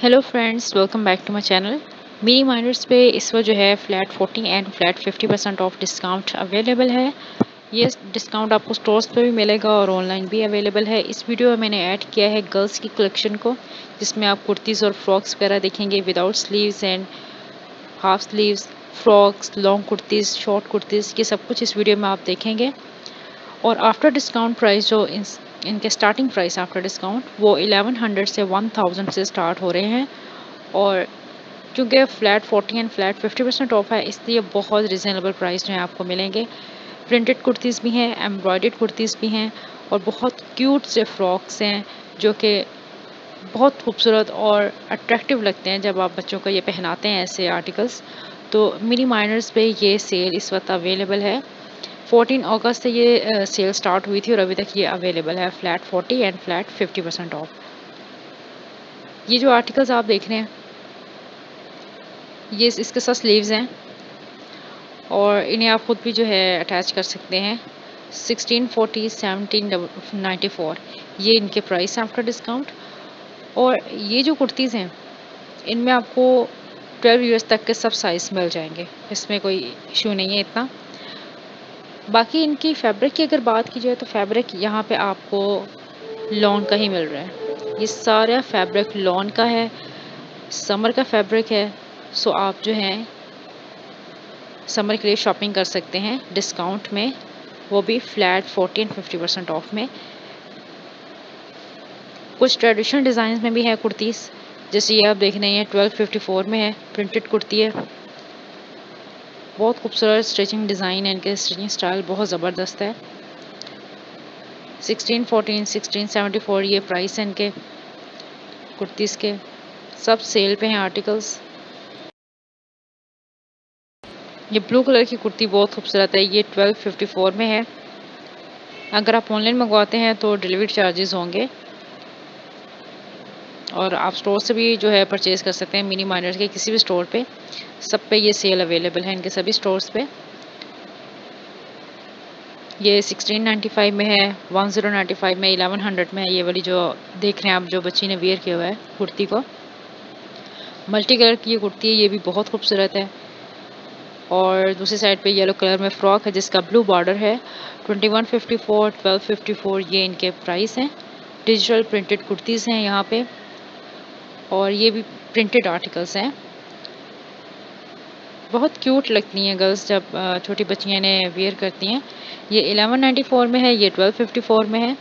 Hello friends welcome back to my channel mini miners पे इस वक्त जो है flat 40 and flat 50 percent off discount available है। ये डिस्काउंट आपको स्टोर्स पे भी मिलेगा और ऑनलाइन भी अवेलेबल है। इस वीडियो में मैंने ऐड किया है गर्ल्स की कलेक्शन को, जिसमें आप कुर्तीज़ और फ्रॉक्स वगैरह देखेंगे without sleeves and half sleeves frocks long kurtis short kurtis ये सब कुछ इस वीडियो में आप देखेंगे। और आफ्टर डिस्काउंट प्राइस जो इनके स्टार्टिंग प्राइस आफ्टर डिस्काउंट वो 1100 से 1000 से स्टार्ट हो रहे हैं। और क्योंकि flat 40 and flat 50 percent off है, इसलिए बहुत रिजनेबल प्राइस जो है आपको मिलेंगे। प्रिंटेड कुर्तीज़ भी हैं एम्ब्रॉयड कुर्तीज़ भी हैं और बहुत क्यूट से फ्रॉक्स हैं, जो कि बहुत खूबसूरत और अट्रैक्टिव लगते हैं जब आप बच्चों को ये पहनाते हैं ऐसे आर्टिकल्स तो मिनी माइनर्स पे ये सेल इस वक्त अवेलेबल है। 14 अगस्त से ये सेल स्टार्ट हुई थी और अभी तक ये अवेलेबल है flat 40 and flat 50 percent off ये जो आर्टिकल्स आप देख रहे हैं, ये इसके साथ स्लीव्स हैं और इन्हें आप खुद भी जो है अटैच कर सकते हैं 1640 1794 ये इनके प्राइस हैं आफ्टर डिस्काउंट और ये जो कुर्तीज़ हैं, इनमें आपको 12 ईयर्स तक के सब साइज़ मिल जाएँगे। इसमें कोई इशू नहीं है इतना। बाकी इनकी फैब्रिक की अगर बात की जाए तो फैब्रिक यहाँ पे आपको लॉन का ही मिल रहा है। ये सारा फैब्रिक लॉन का है समर का फैब्रिक है सो आप जो है समर के लिए शॉपिंग कर सकते हैं। डिस्काउंट में वो भी flat forty and fifty percent off में। कुछ ट्रेडिशनल डिज़ाइन में भी है कुर्तीज़ जैसे ये आप देख रहे हैं ट्वेल्व फिफ्टी फोर में है प्रिंटेड कुर्ती है। बहुत खूबसूरत स्टिचिंग डिज़ाइन है इनके स्टिचिंग स्टाइल बहुत ज़बरदस्त है। Sixteen fourteen sixteen seventy four ये प्राइस है इनके कुर्तीज़ के सब सेल पे हैं आर्टिकल्स ये ब्लू कलर की कुर्ती बहुत खूबसूरत है, ये ट्वेल्व फिफ्टी फोर में है। अगर आप ऑनलाइन मंगवाते हैं तो डिलीवरी चार्जेस होंगे। और आप स्टोर से भी जो है परचेज़ कर सकते हैं मिनी माइनर के किसी भी स्टोर पे। सब पे ये सेल अवेलेबल है इनके सभी स्टोर्स पे। ये 1695 में है 1095 में 1100 में है। ये वाली जो देख रहे हैं आप, जो बच्ची ने वेयर किया हुआ है कुर्ती को। मल्टी कलर की ये कुर्ती है, ये भी बहुत खूबसूरत है। और दूसरी साइड पे येलो कलर में फ्रॉक है, जिसका ब्लू बॉर्डर है। 2154 1254 ये इनके प्राइस हैं। डिजिटल प्रिंटेड कुर्तीज़ हैं यहाँ पे। और ये भी प्रिंटेड आर्टिकल्स हैं। बहुत क्यूट लगती हैं गर्ल्स जब छोटी बच्चियाँ इन्हें वेयर करती हैं। ये 1194 में है, ये 1254 में है।